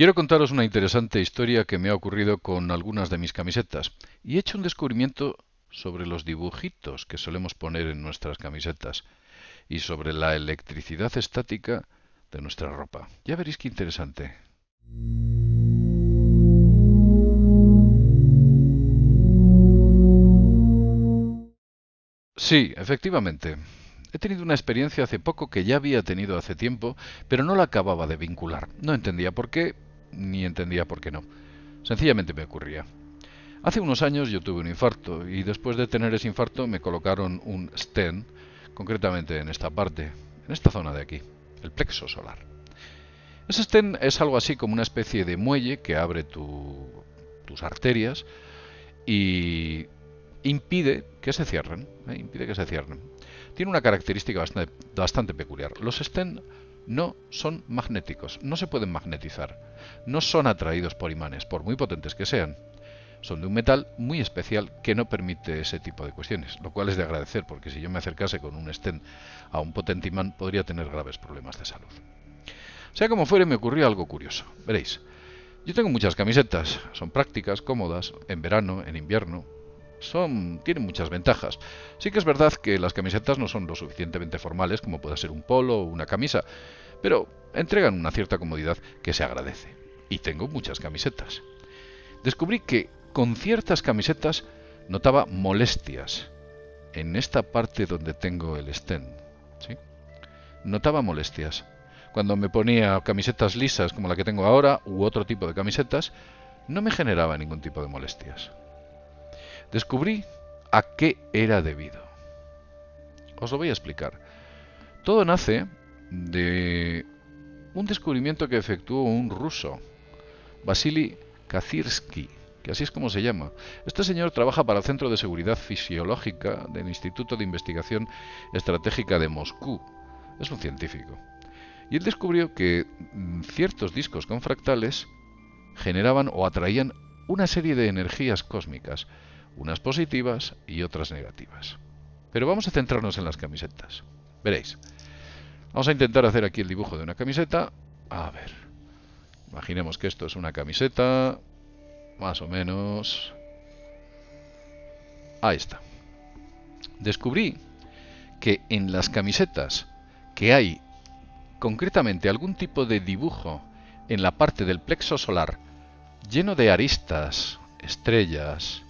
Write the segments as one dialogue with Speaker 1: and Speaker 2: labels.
Speaker 1: Quiero contaros una interesante historia que me ha ocurrido con algunas de mis camisetas y he hecho un descubrimiento sobre los dibujitos que solemos poner en nuestras camisetas y sobre la electricidad estática de nuestra ropa. Ya veréis qué interesante. Sí, efectivamente. He tenido una experiencia hace poco que ya había tenido hace tiempo, pero no la acababa de vincular. No entendía por qué, ni entendía por qué no. Sencillamente me ocurría. Hace unos años yo tuve un infarto y después de tener ese infarto me colocaron un stent, concretamente en esta parte, en esta zona de aquí, el plexo solar. Ese stent es algo así como una especie de muelle que abre tus arterias y impide que se cierren, ¿eh? impide que se cierren. Tiene una característica bastante, peculiar. Los stents no son magnéticos, no se pueden magnetizar, no son atraídos por imanes, por muy potentes que sean. Son de un metal muy especial que no permite ese tipo de cuestiones, lo cual es de agradecer, porque si yo me acercase con un stent a un potente imán podría tener graves problemas de salud. Sea como fuere, me ocurrió algo curioso. Veréis, yo tengo muchas camisetas, son prácticas, cómodas, en verano, en invierno, son tienen muchas ventajas. Sí que es verdad que las camisetas no son lo suficientemente formales como pueda ser un polo o una camisa, pero entregan una cierta comodidad que se agradece. Y tengo muchas camisetas. Descubrí que con ciertas camisetas notaba molestias en esta parte donde tengo el. ¿sí? Notaba molestias. Cuando me ponía camisetas lisas como la que tengo ahora u otro tipo de camisetas, no me generaba ningún tipo de molestias descubrí a qué era debido. Os lo voy a explicar. Todo nace de un descubrimiento que efectuó un ruso, Vasily Kazirsky, que así es como se llama. Este señor trabaja para el Centro de Seguridad Fisiológica del Instituto de Investigación Estratégica de Moscú. Es un científico. Y él descubrió que mm, ciertos discos con fractales generaban o atraían una serie de energías cósmicas unas positivas y otras negativas. Pero vamos a centrarnos en las camisetas. Veréis. Vamos a intentar hacer aquí el dibujo de una camiseta. A ver. Imaginemos que esto es una camiseta. Más o menos. Ahí está. Descubrí que en las camisetas que hay concretamente algún tipo de dibujo en la parte del plexo solar lleno de aristas, estrellas,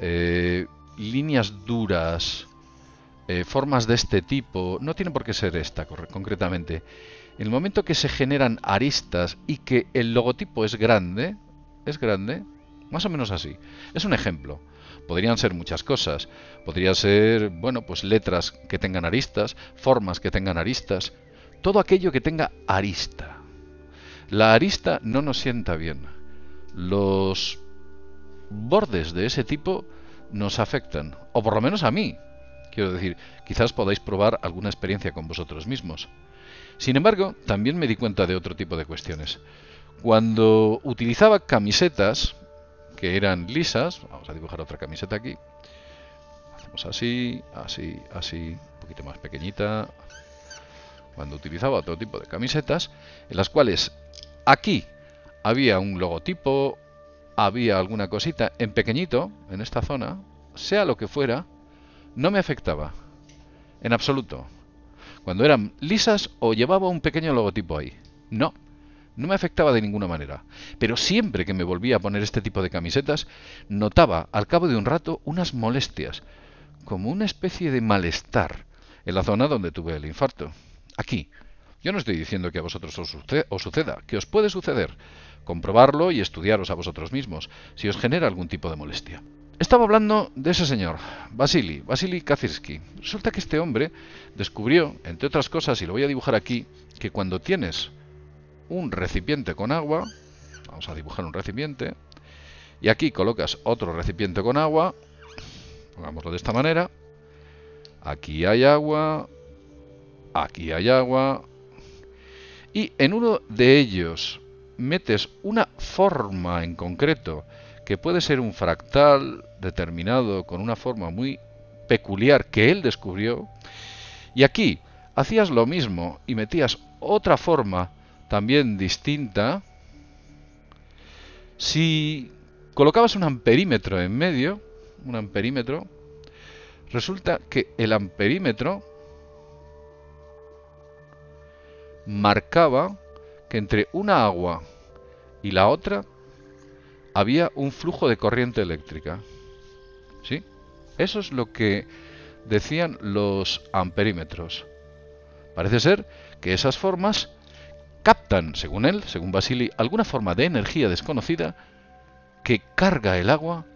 Speaker 1: eh, líneas duras, eh, formas de este tipo, no tiene por qué ser esta concretamente. En el momento que se generan aristas y que el logotipo es grande, es grande, más o menos así. Es un ejemplo. Podrían ser muchas cosas. Podría ser, bueno, pues letras que tengan aristas, formas que tengan aristas, todo aquello que tenga arista. La arista no nos sienta bien. Los bordes de ese tipo nos afectan, o por lo menos a mí. Quiero decir, quizás podáis probar alguna experiencia con vosotros mismos. Sin embargo, también me di cuenta de otro tipo de cuestiones. Cuando utilizaba camisetas que eran lisas, vamos a dibujar otra camiseta aquí. Hacemos así, así, así, un poquito más pequeñita. Cuando utilizaba otro tipo de camisetas, en las cuales aquí había un logotipo, había alguna cosita en pequeñito, en esta zona, sea lo que fuera, no me afectaba. En absoluto. Cuando eran lisas o llevaba un pequeño logotipo ahí. No, no me afectaba de ninguna manera. Pero siempre que me volvía a poner este tipo de camisetas, notaba al cabo de un rato unas molestias, como una especie de malestar, en la zona donde tuve el infarto. Aquí. Yo no estoy diciendo que a vosotros os, suceda, que os puede suceder comprobarlo y estudiaros a vosotros mismos, si os genera algún tipo de molestia. Estaba hablando de ese señor, Vasily, Vasily Kazirsky. Resulta que este hombre descubrió, entre otras cosas, y lo voy a dibujar aquí, que cuando tienes un recipiente con agua, vamos a dibujar un recipiente, y aquí colocas otro recipiente con agua, pongámoslo de esta manera, aquí hay agua, aquí hay agua, y en uno de ellos metes una forma en concreto, que puede ser un fractal determinado con una forma muy peculiar que él descubrió, y aquí hacías lo mismo y metías otra forma también distinta, Si colocabas un amperímetro en medio, un amperímetro, resulta que el amperímetro marcaba que entre una agua y la otra había un flujo de corriente eléctrica. ¿Sí? Eso es lo que decían los amperímetros. Parece ser que esas formas captan, según él, según Basili, alguna forma de energía desconocida que carga el agua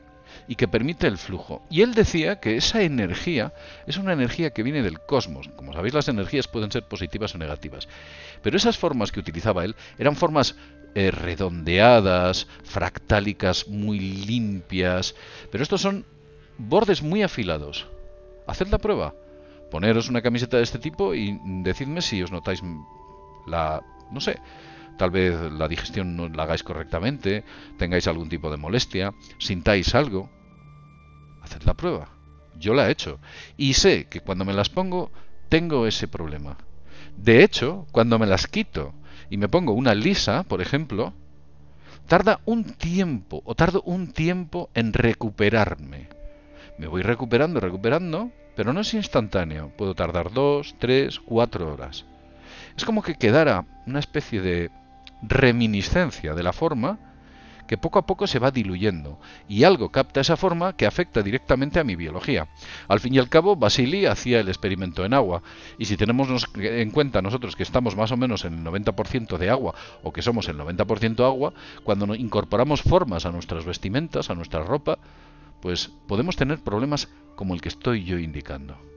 Speaker 1: y que permite el flujo. Y él decía que esa energía es una energía que viene del cosmos. Como sabéis, las energías pueden ser positivas o negativas. Pero esas formas que utilizaba él eran formas eh, redondeadas, fractálicas, muy limpias. Pero estos son bordes muy afilados. Haced la prueba. Poneros una camiseta de este tipo y decidme si os notáis la... no sé, tal vez la digestión no la hagáis correctamente, tengáis algún tipo de molestia, sintáis algo. Haced la prueba. Yo la he hecho. Y sé que cuando me las pongo tengo ese problema. De hecho, cuando me las quito y me pongo una lisa, por ejemplo, tarda un tiempo, o tardo un tiempo en recuperarme. Me voy recuperando, recuperando, pero no es instantáneo. Puedo tardar dos, tres, cuatro horas. Es como que quedara una especie de reminiscencia de la forma que poco a poco se va diluyendo y algo capta esa forma que afecta directamente a mi biología. Al fin y al cabo, Basili hacía el experimento en agua y si tenemos en cuenta nosotros que estamos más o menos en el 90% de agua o que somos el 90% agua, cuando incorporamos formas a nuestras vestimentas, a nuestra ropa, pues podemos tener problemas como el que estoy yo indicando.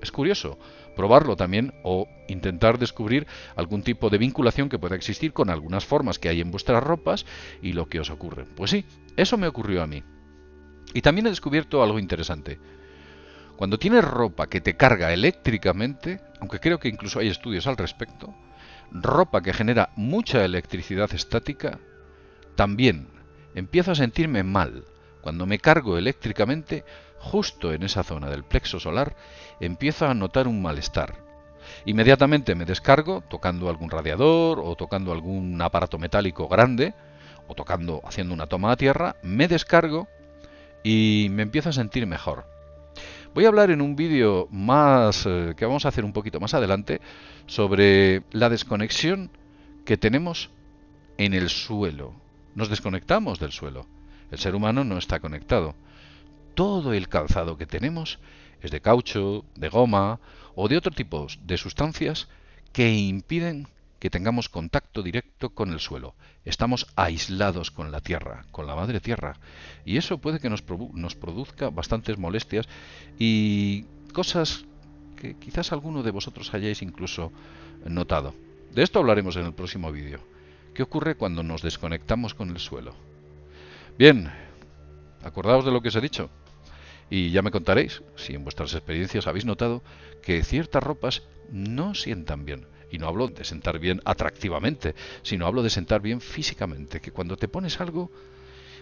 Speaker 1: Es curioso probarlo también o intentar descubrir algún tipo de vinculación que pueda existir con algunas formas que hay en vuestras ropas y lo que os ocurre. Pues sí, eso me ocurrió a mí. Y también he descubierto algo interesante. Cuando tienes ropa que te carga eléctricamente, aunque creo que incluso hay estudios al respecto, ropa que genera mucha electricidad estática, también empiezo a sentirme mal cuando me cargo eléctricamente justo en esa zona del plexo solar, empiezo a notar un malestar. Inmediatamente me descargo tocando algún radiador o tocando algún aparato metálico grande o tocando haciendo una toma a tierra, me descargo y me empiezo a sentir mejor. Voy a hablar en un vídeo más eh, que vamos a hacer un poquito más adelante sobre la desconexión que tenemos en el suelo. Nos desconectamos del suelo. El ser humano no está conectado todo el calzado que tenemos es de caucho, de goma o de otro tipo de sustancias que impiden que tengamos contacto directo con el suelo. Estamos aislados con la tierra, con la madre tierra. Y eso puede que nos, produzca bastantes molestias y cosas que quizás alguno de vosotros hayáis incluso notado. De esto hablaremos en el próximo vídeo. ¿Qué ocurre cuando nos desconectamos con el suelo? Bien, acordaos de lo que os he dicho. Y ya me contaréis si en vuestras experiencias habéis notado que ciertas ropas no sientan bien. Y no hablo de sentar bien atractivamente, sino hablo de sentar bien físicamente, que cuando te pones algo,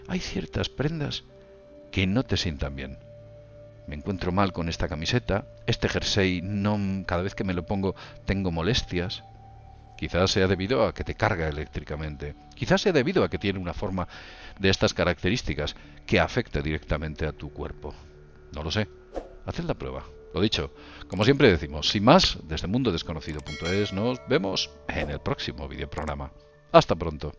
Speaker 1: hay ciertas prendas que no te sientan bien. Me encuentro mal con esta camiseta, este jersey no cada vez que me lo pongo tengo molestias. Quizás sea debido a que te carga eléctricamente. Quizás sea debido a que tiene una forma de estas características que afecta directamente a tu cuerpo. No lo sé. Haced la prueba. Lo dicho, como siempre decimos, sin más, desde mundodesconocido.es nos vemos en el próximo videoprograma. Hasta pronto.